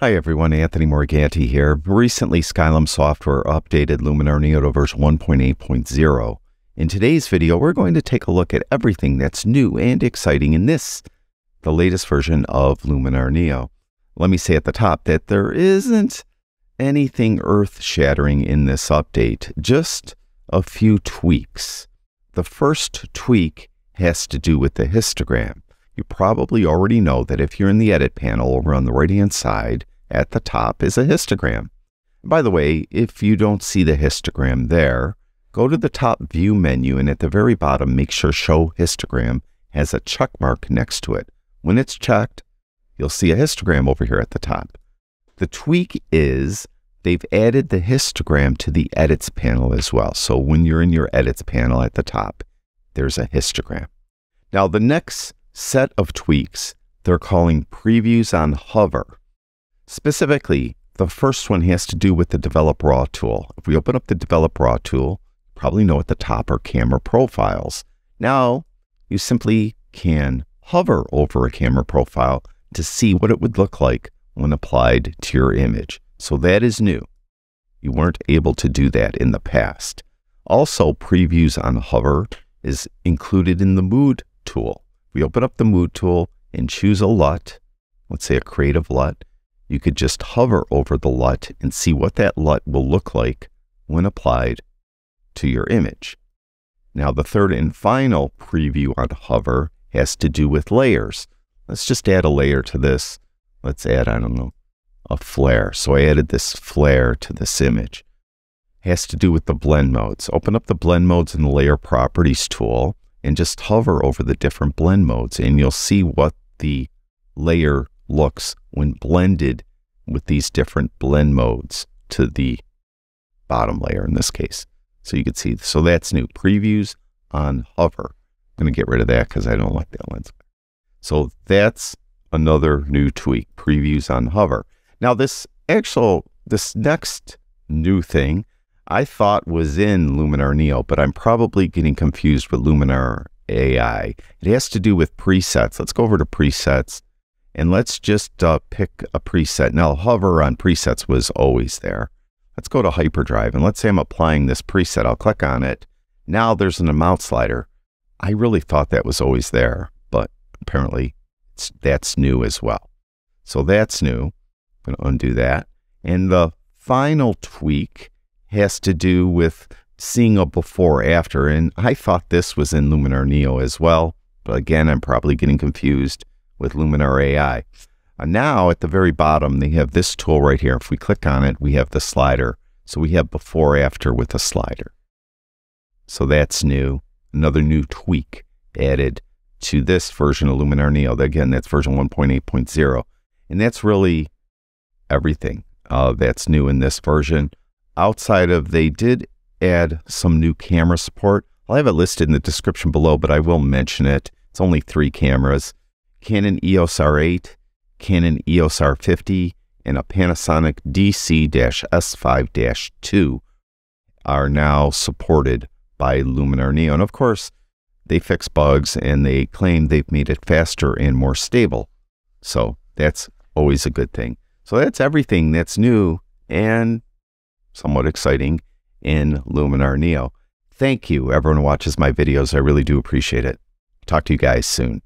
Hi everyone, Anthony Morganti here. Recently, Skylum Software updated Luminar Neo to version 1.8.0. In today's video, we're going to take a look at everything that's new and exciting in this, the latest version of Luminar Neo. Let me say at the top that there isn't anything earth-shattering in this update, just a few tweaks. The first tweak has to do with the histogram. You probably already know that if you're in the edit panel over on the right hand side at the top is a histogram. By the way, if you don't see the histogram there, go to the top view menu and at the very bottom make sure show histogram has a check mark next to it. When it's checked, you'll see a histogram over here at the top. The tweak is they've added the histogram to the edits panel as well. So when you're in your edits panel at the top, there's a histogram. Now the next set of tweaks they're calling previews on hover. Specifically, the first one has to do with the Develop Raw tool. If we open up the Develop Raw tool, probably know at the top are camera profiles. Now, you simply can hover over a camera profile to see what it would look like when applied to your image. So that is new. You weren't able to do that in the past. Also, previews on hover is included in the mood tool we open up the mood tool and choose a LUT, let's say a creative LUT, you could just hover over the LUT and see what that LUT will look like when applied to your image. Now, the third and final preview on hover has to do with layers. Let's just add a layer to this. Let's add, I don't know, a flare. So I added this flare to this image. It has to do with the blend modes. Open up the blend modes in the layer properties tool and just hover over the different blend modes and you'll see what the layer looks when blended with these different blend modes to the bottom layer in this case. So you can see, so that's new. Previews on hover. I'm going to get rid of that because I don't like that lens. So that's another new tweak, previews on hover. Now this actual, this next new thing I thought was in Luminar Neo, but I'm probably getting confused with Luminar AI. It has to do with presets. Let's go over to presets and let's just uh, pick a preset. Now, hover on presets was always there. Let's go to hyperdrive and let's say I'm applying this preset. I'll click on it. Now there's an amount slider. I really thought that was always there, but apparently that's new as well. So that's new. I'm going to undo that. And the final tweak has to do with seeing a before after. And I thought this was in Luminar Neo as well. But again, I'm probably getting confused with Luminar AI. Uh, now at the very bottom, they have this tool right here. If we click on it, we have the slider. So we have before after with a slider. So that's new. Another new tweak added to this version of Luminar Neo. Again, that's version 1.8.0. And that's really everything uh, that's new in this version outside of they did add some new camera support. I'll have it listed in the description below, but I will mention it. It's only three cameras Canon EOS R8, Canon EOS R50, and a Panasonic DC S5 2 are now supported by Luminar Neo. And of course, they fix bugs and they claim they've made it faster and more stable. So that's always a good thing. So that's everything that's new. And somewhat exciting in Luminar Neo. Thank you, everyone who watches my videos. I really do appreciate it. Talk to you guys soon.